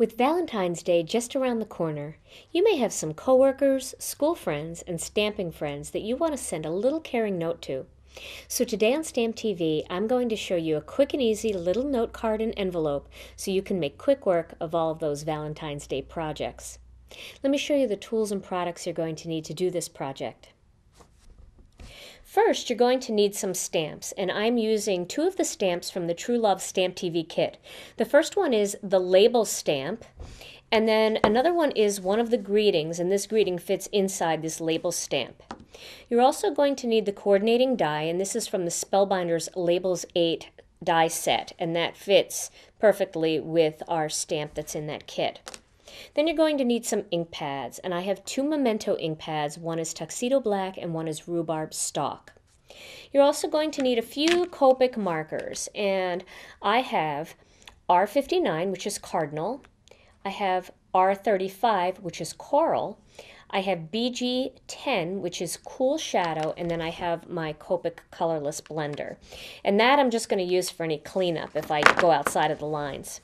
With Valentine's Day just around the corner, you may have some coworkers, school friends, and stamping friends that you want to send a little caring note to. So today on Stamp TV, I'm going to show you a quick and easy little note card and envelope so you can make quick work of all of those Valentine's Day projects. Let me show you the tools and products you're going to need to do this project. First, you're going to need some stamps, and I'm using two of the stamps from the True Love Stamp TV kit. The first one is the label stamp, and then another one is one of the greetings, and this greeting fits inside this label stamp. You're also going to need the coordinating die, and this is from the Spellbinders Labels 8 die set, and that fits perfectly with our stamp that's in that kit. Then you're going to need some ink pads, and I have two Memento ink pads. One is Tuxedo Black and one is Rhubarb Stalk. You're also going to need a few Copic markers, and I have R59, which is Cardinal. I have R35, which is Coral. I have BG10, which is Cool Shadow, and then I have my Copic Colorless Blender. And that I'm just going to use for any cleanup if I go outside of the lines.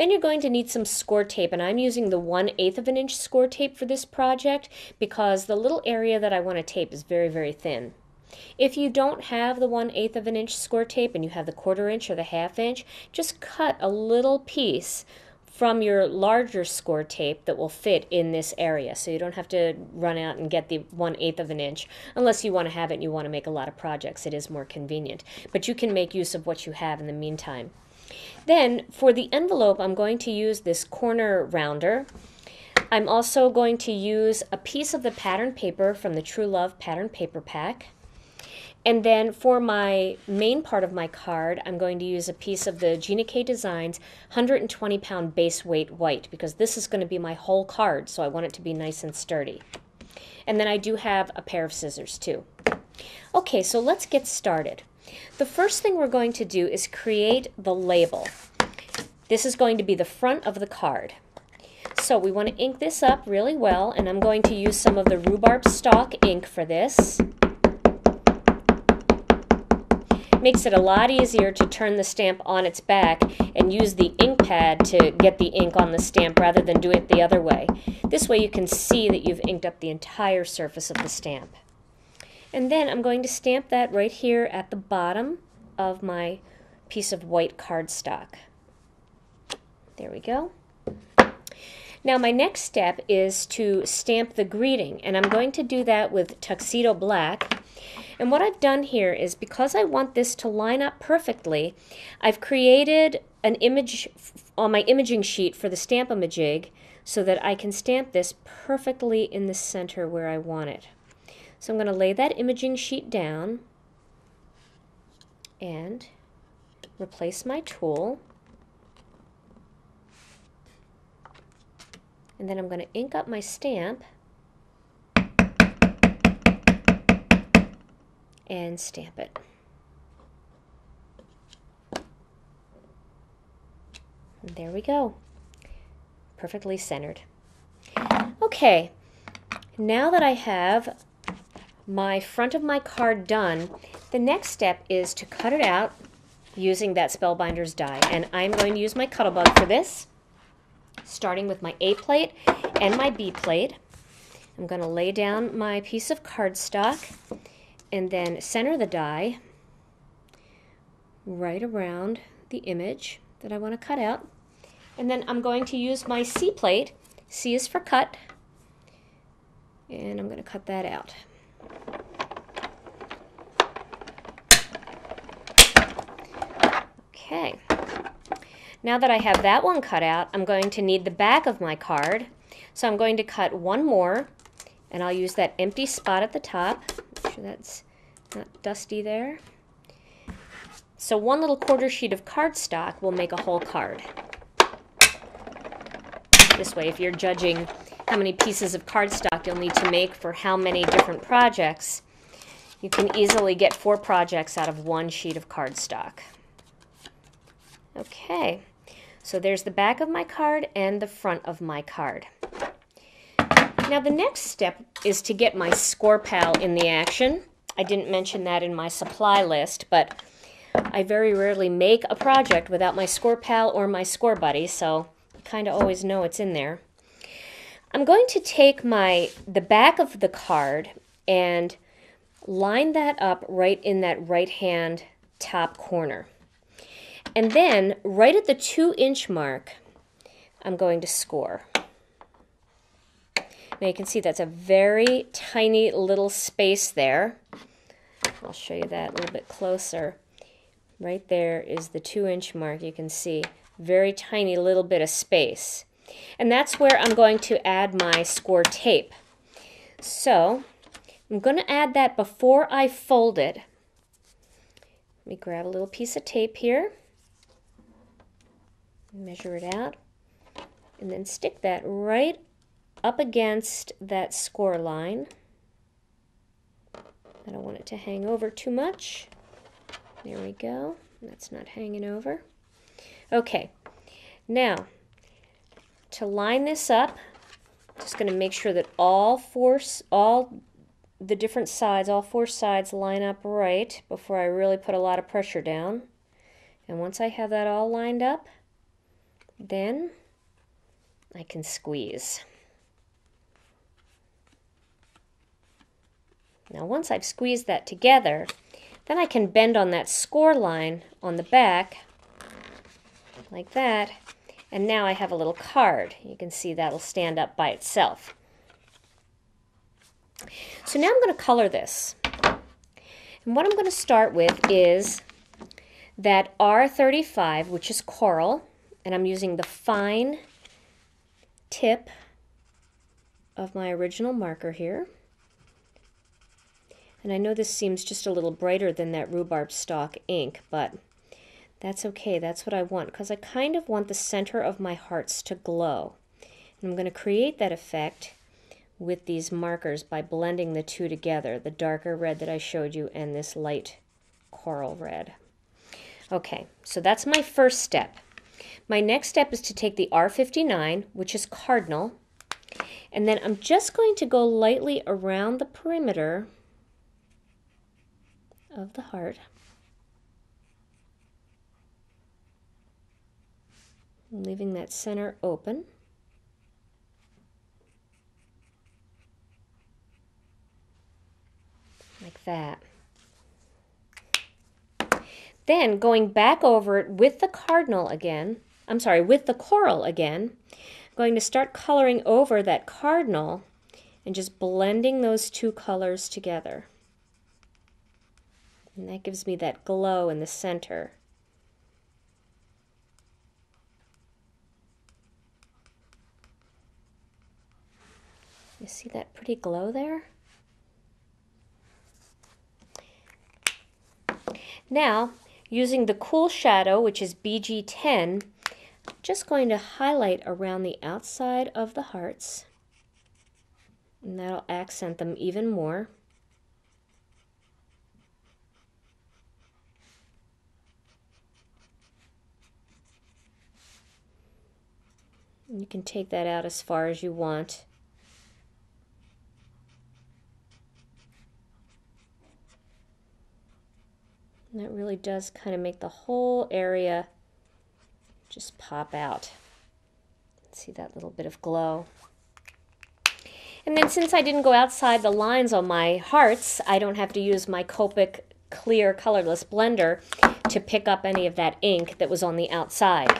Then you're going to need some score tape, and I'm using the 1 8th of an inch score tape for this project because the little area that I want to tape is very, very thin. If you don't have the 1 8th of an inch score tape and you have the quarter inch or the half inch, just cut a little piece from your larger score tape that will fit in this area. So you don't have to run out and get the 1 8th of an inch unless you want to have it and you want to make a lot of projects. It is more convenient. But you can make use of what you have in the meantime. Then for the envelope, I'm going to use this corner rounder. I'm also going to use a piece of the pattern paper from the True Love pattern paper pack. And then for my main part of my card, I'm going to use a piece of the Gina K Designs 120 pound base weight white because this is going to be my whole card, so I want it to be nice and sturdy. And then I do have a pair of scissors too. Okay, so let's get started. The first thing we're going to do is create the label. This is going to be the front of the card. So we want to ink this up really well, and I'm going to use some of the rhubarb stalk ink for this. Makes it a lot easier to turn the stamp on its back and use the ink pad to get the ink on the stamp rather than do it the other way. This way you can see that you've inked up the entire surface of the stamp. And then I'm going to stamp that right here at the bottom of my piece of white cardstock. There we go. Now my next step is to stamp the greeting and I'm going to do that with Tuxedo Black. And what I've done here is because I want this to line up perfectly, I've created an image on my imaging sheet for the Stamp-A-Majig so that I can stamp this perfectly in the center where I want it. So I'm going to lay that imaging sheet down and replace my tool. And then I'm going to ink up my stamp and stamp it. And there we go. Perfectly centered. Okay, now that I have my front of my card done, the next step is to cut it out using that Spellbinders die. And I'm going to use my Cuttlebug for this, starting with my A plate and my B plate. I'm going to lay down my piece of cardstock and then center the die right around the image that I want to cut out. And then I'm going to use my C plate. C is for cut. And I'm going to cut that out. Okay. Now that I have that one cut out, I'm going to need the back of my card. So I'm going to cut one more, and I'll use that empty spot at the top. Make sure that's not dusty there. So one little quarter sheet of cardstock will make a whole card. This way, if you're judging how many pieces of cardstock you'll need to make for how many different projects, you can easily get four projects out of one sheet of cardstock. Okay, so there's the back of my card and the front of my card. Now the next step is to get my Scor-Pal in the action. I didn't mention that in my supply list, but I very rarely make a project without my Scor-Pal or my Scor-Buddy, so kind of always know it's in there. I'm going to take my the back of the card and line that up right in that right hand top corner. And then right at the two inch mark, I'm going to score. Now you can see that's a very tiny little space there. I'll show you that a little bit closer. Right there is the two inch mark. You can see very tiny little bit of space. And that's where I'm going to add my score tape. So I'm going to add that before I fold it. Let me grab a little piece of tape here, measure it out, and then stick that right up against that score line. I don't want it to hang over too much. There we go. That's not hanging over. Okay, now to line this up, just going to make sure that all four, all the different sides, all four sides line up right before I really put a lot of pressure down. And once I have that all lined up, then I can squeeze. Now once I've squeezed that together, then I can bend on that score line on the back like that. And now I have a little card. You can see that'll stand up by itself. So now I'm going to color this. And what I'm going to start with is that R35, which is coral, and I'm using the fine tip of my original marker here. And I know this seems just a little brighter than that rhubarb stalk ink, but that's okay. That's what I want because I kind of want the center of my hearts to glow. And I'm going to create that effect with these markers by blending the two together, the darker red that I showed you and this light coral red. Okay, so that's my first step. My next step is to take the R59, which is cardinal, and then I'm just going to go lightly around the perimeter of the heart. Leaving that center open. Like that. Then going back over it with the cardinal again, I'm sorry, with the coral again, I'm going to start coloring over that cardinal and just blending those two colors together. And that gives me that glow in the center. You see that pretty glow there? Now, using the Cool Shadow, which is BG10, I'm just going to highlight around the outside of the hearts. And that'll accent them even more. You can take that out as far as you want. And that really does kind of make the whole area just pop out. See that little bit of glow. And then since I didn't go outside the lines on my hearts, I don't have to use my Copic clear colorless blender to pick up any of that ink that was on the outside.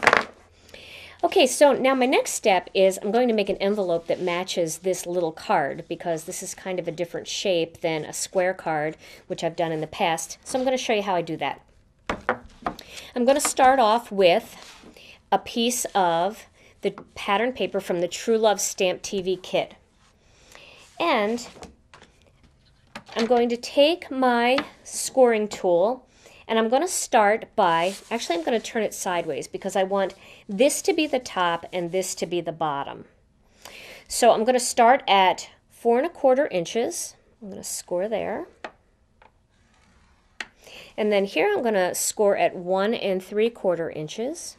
Okay, so now my next step is I'm going to make an envelope that matches this little card because this is kind of a different shape than a square card, which I've done in the past. So I'm going to show you how I do that. I'm going to start off with a piece of the pattern paper from the True Love Stamp TV kit. And I'm going to take my scoring tool and I'm going to start by, actually I'm going to turn it sideways because I want this to be the top and this to be the bottom. So I'm going to start at four and a quarter inches. I'm going to score there. And then here I'm going to score at one and three quarter inches,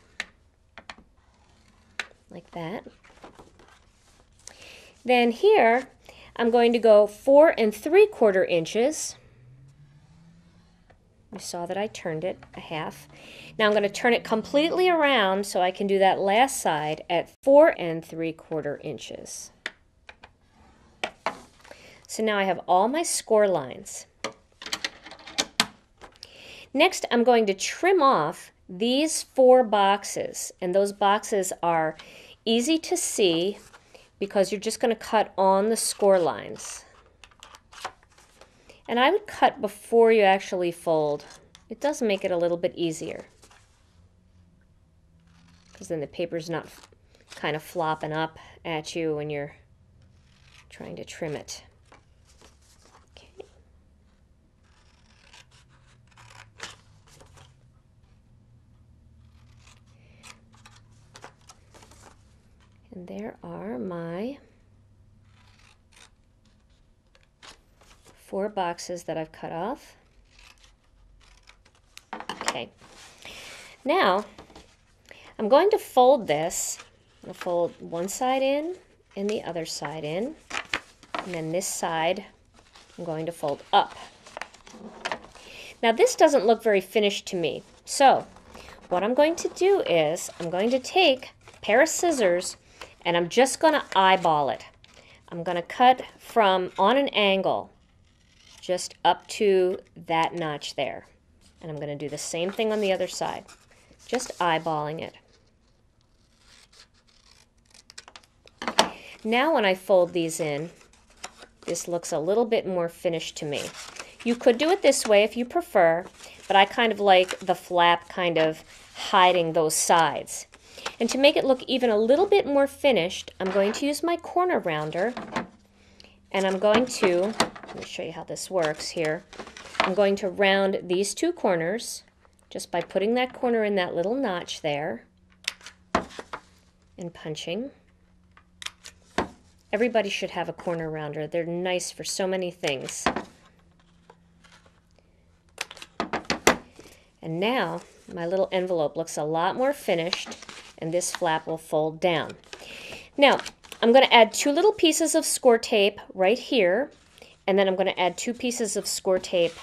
like that. Then here I'm going to go four and three quarter inches You saw that I turned it a half. Now I'm going to turn it completely around so I can do that last side at four and three quarter inches. So now I have all my score lines. Next, I'm going to trim off these four boxes, and those boxes are easy to see because you're just going to cut on the score lines. And I would cut before you actually fold. It does make it a little bit easier because then the paper's not kind of flopping up at you when you're trying to trim it. And there are my four boxes that I've cut off. Okay. Now, I'm going to fold this. I'll fold one side in and the other side in. And then this side, I'm going to fold up. Now this doesn't look very finished to me. So what I'm going to do is I'm going to take a pair of scissors and I'm just going to eyeball it. I'm going to cut from on an angle just up to that notch there. And I'm going to do the same thing on the other side, just eyeballing it. Now when I fold these in, this looks a little bit more finished to me. You could do it this way if you prefer, but I kind of like the flap kind of hiding those sides. And to make it look even a little bit more finished, I'm going to use my corner rounder and I'm going to, let me show you how this works here. I'm going to round these two corners just by putting that corner in that little notch there and punching. Everybody should have a corner rounder. They're nice for so many things. And now my little envelope looks a lot more finished and this flap will fold down. Now, I'm going to add two little pieces of score tape right here, and then I'm going to add two pieces of score tape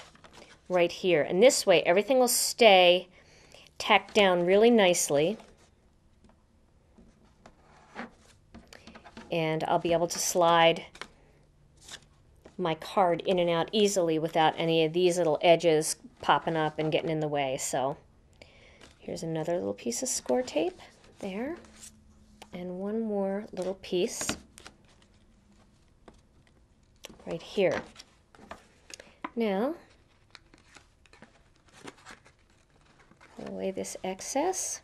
right here. And this way, everything will stay tacked down really nicely. And I'll be able to slide my card in and out easily without any of these little edges popping up and getting in the way. So here's another little piece of score tape there. And one more little piece right here. Now, put away this excess.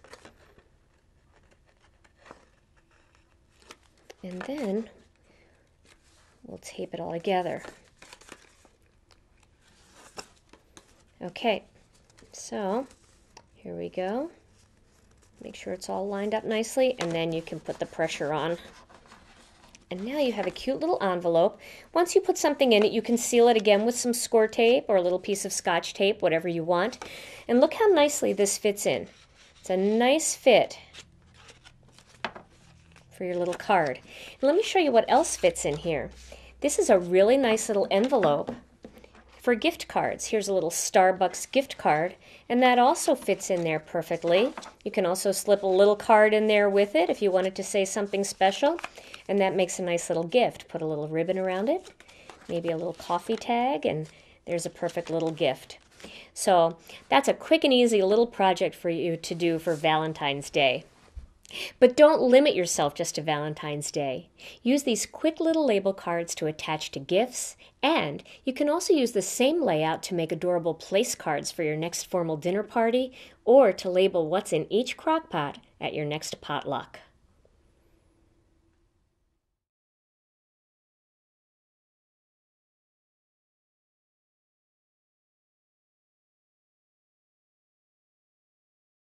And then we'll tape it all together. Okay, so here we go. Make sure it's all lined up nicely, and then you can put the pressure on. And now you have a cute little envelope. Once you put something in it, you can seal it again with some score tape or a little piece of scotch tape, whatever you want. And look how nicely this fits in. It's a nice fit for your little card. And let me show you what else fits in here. This is a really nice little envelope for gift cards. Here's a little Starbucks gift card, and that also fits in there perfectly. You can also slip a little card in there with it if you wanted to say something special, and that makes a nice little gift. Put a little ribbon around it, maybe a little coffee tag, and there's a perfect little gift. So that's a quick and easy little project for you to do for Valentine's Day. But don't limit yourself just to Valentine's Day. Use these quick little label cards to attach to gifts, and you can also use the same layout to make adorable place cards for your next formal dinner party or to label what's in each crock pot at your next potluck.